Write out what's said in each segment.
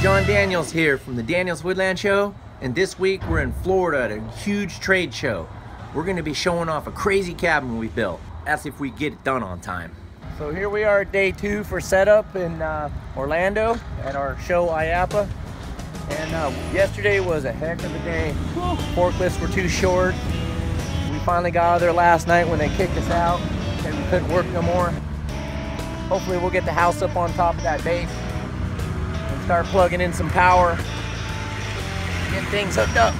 John Daniels here from the Daniels Wood Land Show, and this week we're in Florida at a huge trade show. We're to be showing off a crazy cabin we built. That's if we get it done on time. So here we are day two for setup in uh, Orlando at our show IAAPA. And uh, yesterday was a heck of a day. Forklifts were too short. We finally got out of there last night when they kicked us out and we couldn't work no more. Hopefully we'll get the house up on top of that base start plugging in some power, get things hooked up.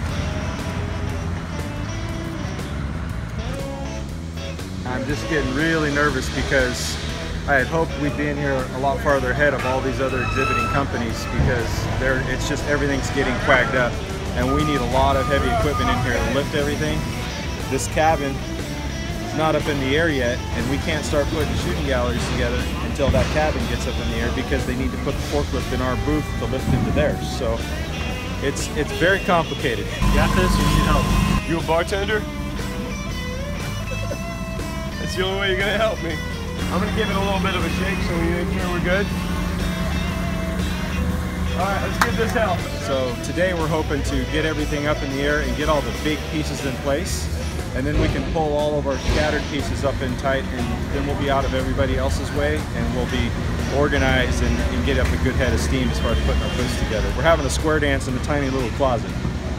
I'm just getting really nervous because I had hoped we'd be in here a lot farther ahead of all these other exhibiting companies because they're, it's just everything's getting quagged up and we need a lot of heavy equipment in here to lift everything. This cabin not up in the air yet and we can't start putting shooting galleries together until that cabin gets up in the air because they need to put the forklift in our booth to lift into theirs. So it's it's very complicated. Got this? You need help? You a bartender? That's the only way you're gonna help me. I'm gonna give it a little bit of a shake so we make sure we're good. All right, let's give this help. So today we're hoping to get everything up in the air and get all the big pieces in place. And then we can pull all of our scattered pieces up in tight and then we'll be out of everybody else's way and we'll be organized and, and get up a good head of steam as far as putting our booths together. We're having a square dance in a tiny little closet.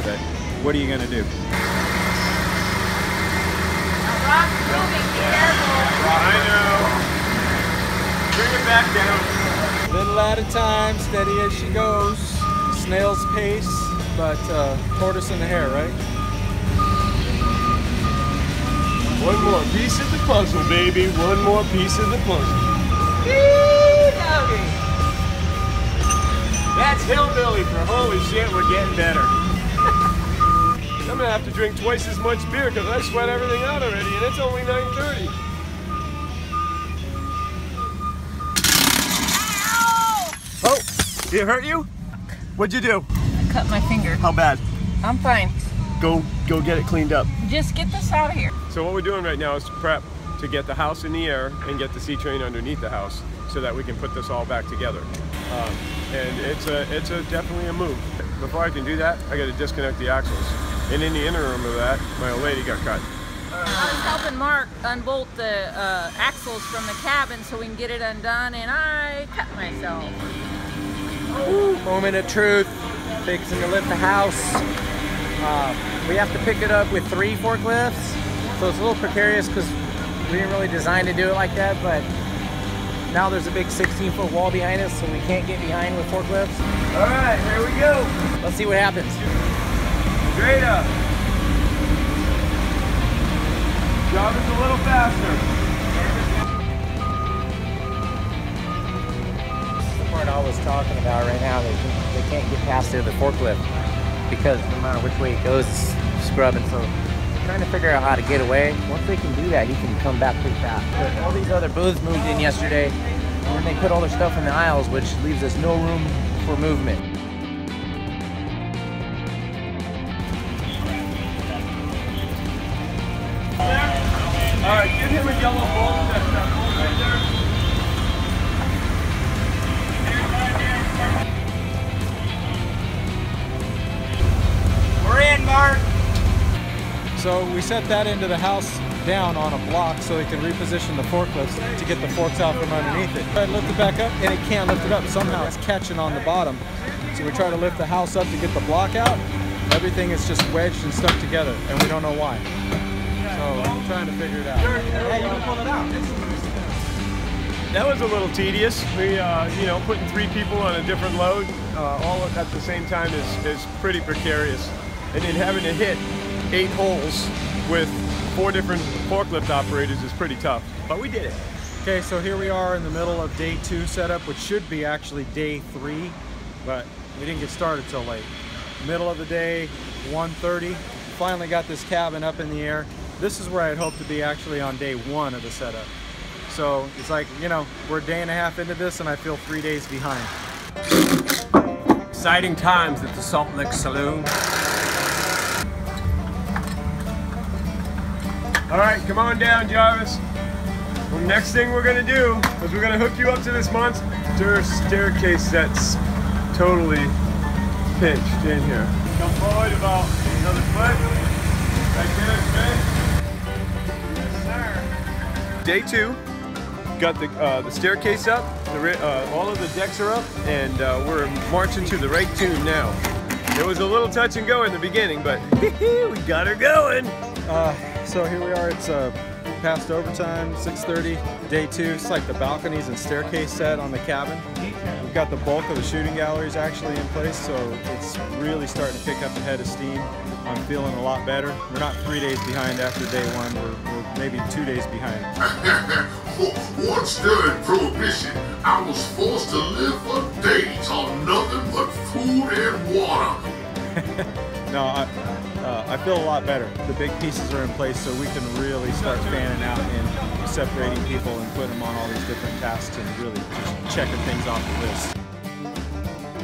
But what are you gonna do? I know. Bring it back down. Little at a time, steady as she goes. Snail's pace, but uh, tortoise in the hare, right? One more piece of the puzzle, baby. One more piece of the puzzle. That's hillbilly for holy shit, we're getting better. I'm gonna have to drink twice as much beer because I sweat everything out already and it's only 9.30. Oh, did it hurt you? What'd you do? I cut my finger. How bad? I'm fine. Go, go get it cleaned up. Just get this out of here. So what we're doing right now is to prep to get the house in the air and get the C-train underneath the house so that we can put this all back together. Um, and it's a, it's a definitely a move. Before I can do that, I got to disconnect the axles. And in the interim of that, my old lady got cut. I was helping Mark unbolt the uh, axles from the cabin so we can get it undone, and I cut myself. Ooh, moment of truth. Fixing to lift the house. Uh, we have to pick it up with three forklifts, so it's a little precarious because we didn't really design to do it like that, but now there's a big 16 foot wall behind us, so we can't get behind with forklifts. All right, here we go. Let's see what happens. Straight up. Job is a little faster. the part I was talking about right now. They, can, they can't get past there the forklift because no matter which way it goes, it's scrubbing. So trying to figure out how to get away. Once they can do that, he can come back pretty fast. But all these other booths moved in yesterday, and they put all their stuff in the aisles, which leaves us no room for movement. All right, give him a yellow bolt. So we set that into the house down on a block so they can reposition the forklifts to get the forks out from underneath it. Try to lift it back up and it can't lift it up. Somehow it's catching on the bottom. So we try to lift the house up to get the block out. Everything is just wedged and stuck together and we don't know why. So I'm trying to figure it out. Yeah, you can pull it out. That was a little tedious. We, uh, you know, putting three people on a different load uh, all at the same time is, is pretty precarious. And then having to hit eight holes with four different forklift operators is pretty tough. But we did it. Okay, so here we are in the middle of day two setup, which should be actually day three, but we didn't get started till late. Middle of the day, 1.30, finally got this cabin up in the air. This is where I'd hoped to be actually on day one of the setup. So it's like, you know, we're a day and a half into this and I feel three days behind. Exciting times at the Salt Lick Saloon. All right, come on down, Jarvis. The next thing we're gonna do is we're gonna hook you up to this monster staircase that's totally pinched in here. Come forward about another foot. Like this, man. Yes, sir. Day two. Got the uh, the staircase up. The uh, all of the decks are up, and uh, we're marching to the right tune now. It was a little touch and go in the beginning, but we got her going. So here we are. It's uh, past overtime, 6:30, day two. It's like the balconies and staircase set on the cabin. We've got the bulk of the shooting galleries actually in place, so it's really starting to pick up a head of steam. I'm feeling a lot better. We're not three days behind after day one. We're, we're maybe two days behind. Once during Prohibition, I was forced to live for days on nothing but food and water. no, I, uh, I feel a lot better. The big pieces are in place so we can really start fanning out and separating people and putting them on all these different tasks and really just checking things off the list.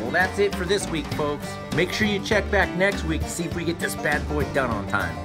Well, that's it for this week, folks. Make sure you check back next week to see if we get this bad boy done on time.